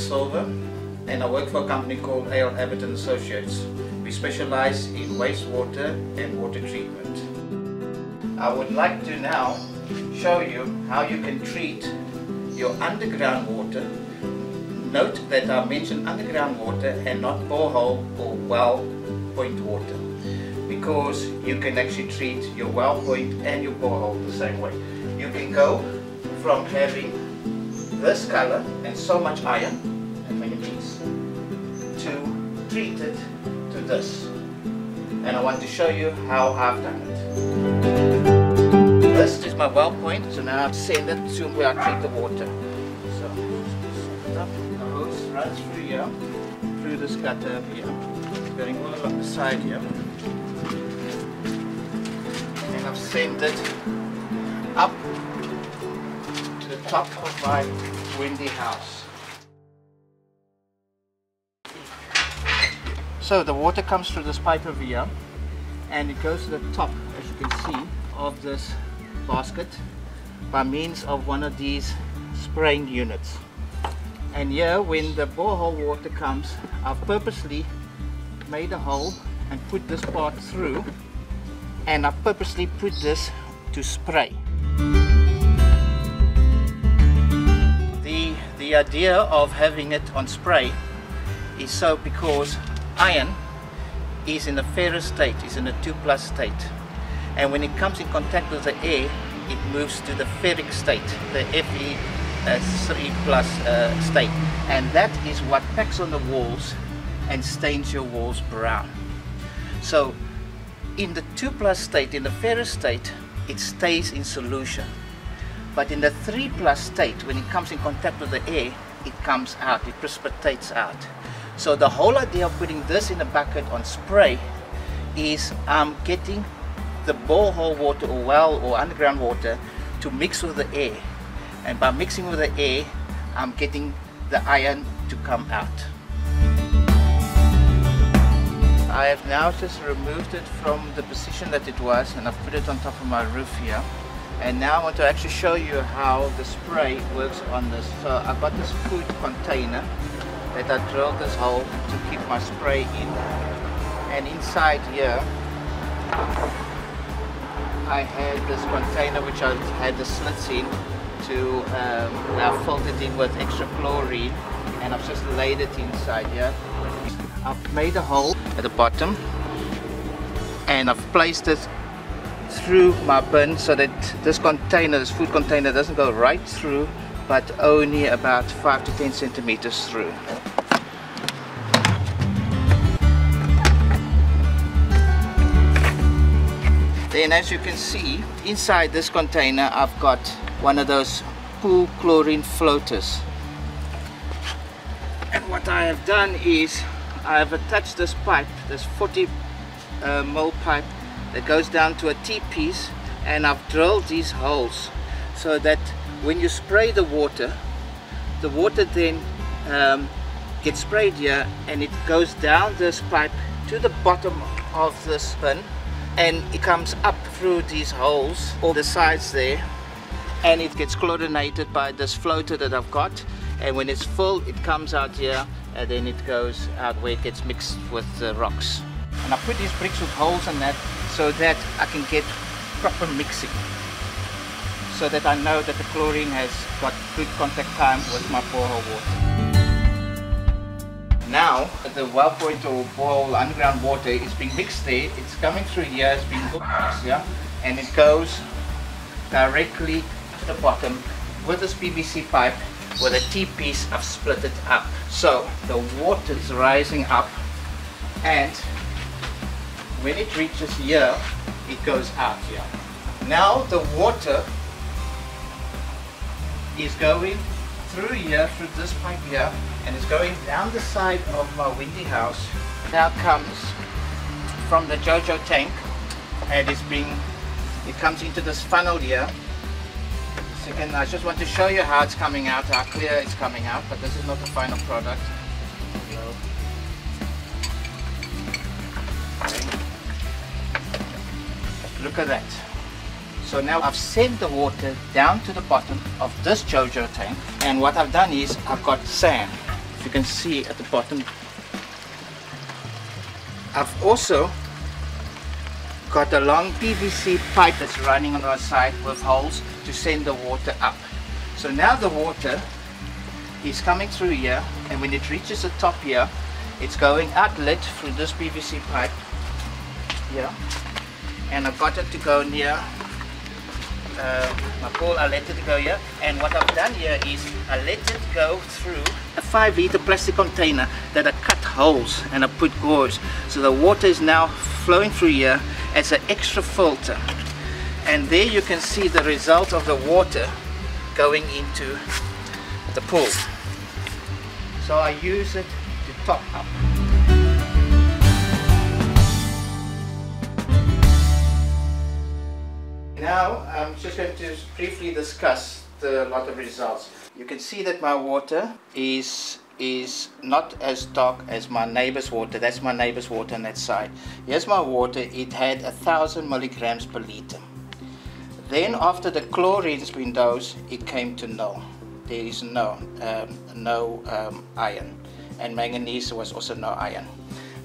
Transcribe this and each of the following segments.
Silva and I work for a company called A.L. Abbott and Associates. We specialize in wastewater and water treatment. I would like to now show you how you can treat your underground water. Note that I mentioned underground water and not borehole or well point water because you can actually treat your well point and your borehole the same way. You can go from having this color and so much iron treat it to this. And I want to show you how I've done it. This is my well point, so now I've send it to where I treat the water. So, the hose runs through here, through this gutter here, going all along the side here. And I've sent it up to the top of my Wendy house. So the water comes through this pipe over here and it goes to the top, as you can see, of this basket by means of one of these spraying units. And here, when the borehole water comes, I've purposely made a hole and put this part through and I purposely put this to spray. The, the idea of having it on spray is so because iron is in a ferrous state, is in a 2 plus state. And when it comes in contact with the air, it moves to the ferric state, the Fe uh, 3 plus uh, state. And that is what packs on the walls and stains your walls brown. So in the 2 plus state, in the ferrous state, it stays in solution. But in the 3 plus state, when it comes in contact with the air, it comes out, it precipitates out. So the whole idea of putting this in a bucket on spray is um, getting the borehole water or well or underground water to mix with the air. And by mixing with the air, I'm getting the iron to come out. I have now just removed it from the position that it was and I've put it on top of my roof here. And now I want to actually show you how the spray works on this. So I've got this food container that I drilled this hole to keep my spray in. And inside here, I had this container which I had the slits in to um, now filled it in with extra chlorine and I've just laid it inside here. I've made a hole at the bottom and I've placed it through my bin so that this container, this food container doesn't go right through but only about 5 to 10 centimeters through. Then as you can see inside this container I've got one of those pool chlorine floaters and what I have done is I have attached this pipe, this 40 uh, mil pipe that goes down to a T-piece and I've drilled these holes so that when you spray the water the water then um, gets sprayed here and it goes down this pipe to the bottom of this bin and it comes up through these holes or the sides there and it gets chlorinated by this floater that I've got. And when it's full it comes out here and then it goes out where it gets mixed with the rocks. And I put these bricks with holes in that so that I can get proper mixing so that I know that the chlorine has got good contact time with my borehole water. Now the well point or borehole underground water is being mixed there, it's coming through here, it's being mixed here and it goes directly to the bottom with this PVC pipe with a T-piece I've split it up. So the water is rising up and when it reaches here it goes out here. Now the water is going through here, through this pipe here, and it's going down the side of my Wendy house. Now comes from the JoJo tank, and it's being, it comes into this funnel here. Second, I just want to show you how it's coming out, how clear it's coming out, but this is not the final product. Look at that. So now I've sent the water down to the bottom of this JoJo tank and what I've done is I've got sand. If you can see at the bottom. I've also got a long PVC pipe that's running on our side with holes to send the water up. So now the water is coming through here and when it reaches the top here it's going outlet through this PVC pipe here. And I've got it to go near uh, my pool I let it go here and what I've done here is I let it go through a 5 liter plastic container that I cut holes and I put gauze so the water is now flowing through here as an extra filter. And there you can see the result of the water going into the pool. So I use it to top up Now I'm just going to briefly discuss the lot of results. You can see that my water is is not as dark as my neighbor's water. That's my neighbor's water on that side. Here's my water. It had a thousand milligrams per liter. Then after the chlorine's been dosed, it came to no. There is no um, no um, iron, and manganese was also no iron.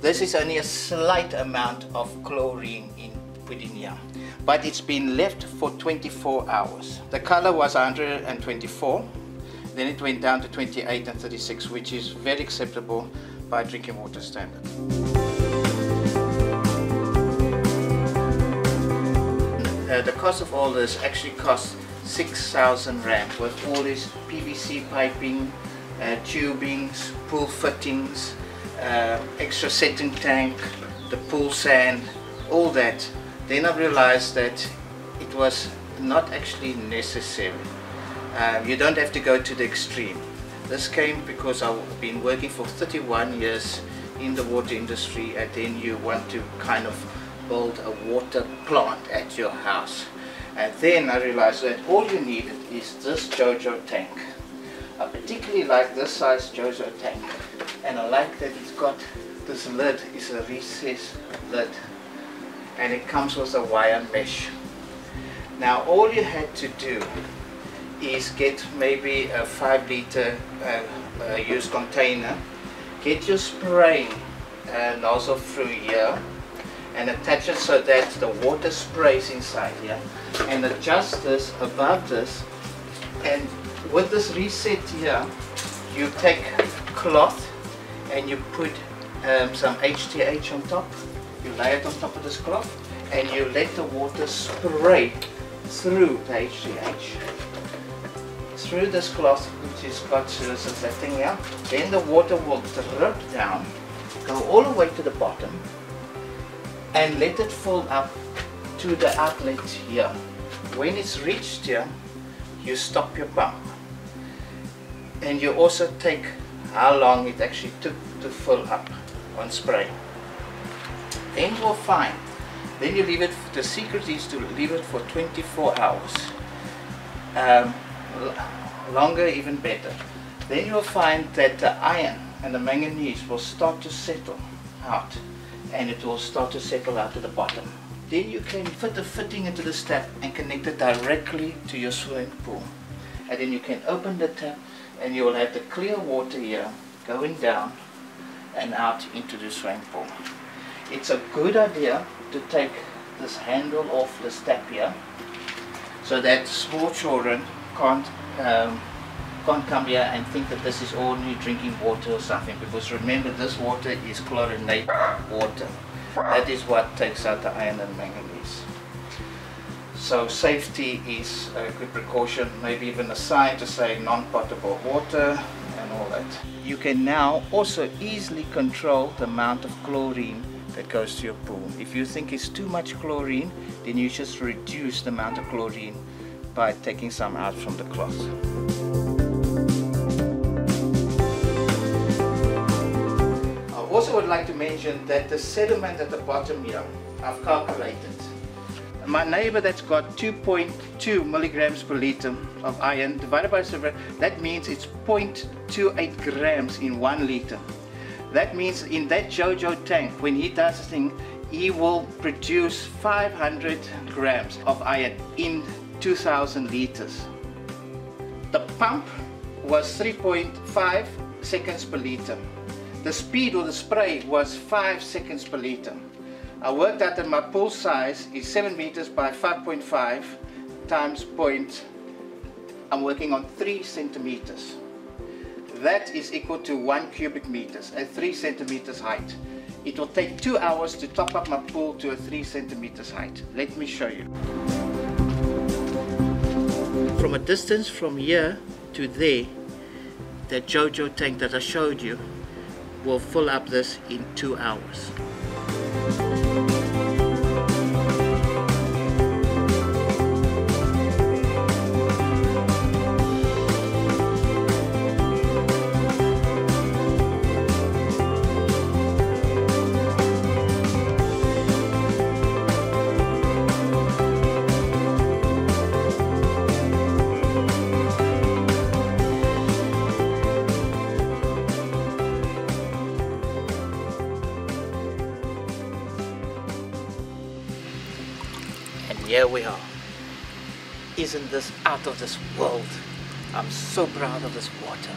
This is only a slight amount of chlorine in put in here but it's been left for 24 hours. The color was 124, then it went down to 28 and 36, which is very acceptable by drinking water standard. Uh, the cost of all this actually costs 6,000 rand with all this PVC piping, uh, tubings, pool fittings, uh, extra setting tank, the pool sand, all that then I realized that it was not actually necessary. Uh, you don't have to go to the extreme. This came because I've been working for 31 years in the water industry and then you want to kind of build a water plant at your house. And then I realized that all you needed is this Jojo tank. I particularly like this size Jojo tank and I like that it's got this lid is a recessed lid and it comes with a wire mesh. Now all you had to do is get maybe a 5 liter uh, uh, used container, get your spraying uh, nozzle through here and attach it so that the water sprays inside here and adjust this above this and with this reset here you take cloth and you put um, some HTH on top you lay it on top of this cloth and you let the water spray through the HTH through this cloth which is got that thing here. Then the water will drip down go all the way to the bottom and let it fill up to the outlet here. When it's reached here you stop your pump. And you also take how long it actually took to fill up on spray then you'll find then you leave it the secret is to leave it for 24 hours. Um, longer even better. Then you'll find that the iron and the manganese will start to settle out and it will start to settle out to the bottom. Then you can fit the fitting into the tap and connect it directly to your swimming pool. And then you can open the tap and you will have the clear water here going down and out into the swimming pool it's a good idea to take this handle off the step here so that small children can't um, can't come here and think that this is ordinary drinking water or something. Because remember this water is chlorinated water. That is what takes out the iron and manganese. So safety is a good precaution maybe even a sign to say non-potable water and all that. You can now also easily control the amount of chlorine that goes to your pool. If you think it's too much chlorine, then you just reduce the amount of chlorine by taking some out from the cloth. I also would like to mention that the sediment at the bottom here, I've calculated. My neighbor that's got 2.2 milligrams per liter of iron divided by 7, that means it's 0.28 grams in one liter. That means in that Jojo tank, when he does this thing, he will produce 500 grams of iron in 2000 liters. The pump was 3.5 seconds per liter. The speed of the spray was 5 seconds per liter. I worked out that my pool size is 7 meters by 5.5 times point. I'm working on 3 centimeters. That is equal to 1 cubic meters at 3 centimeters height. It will take 2 hours to top up my pool to a 3 centimeters height. Let me show you. From a distance from here to there, the JoJo tank that I showed you will fill up this in 2 hours. we are. Isn't this out of this world? I'm so proud of this water.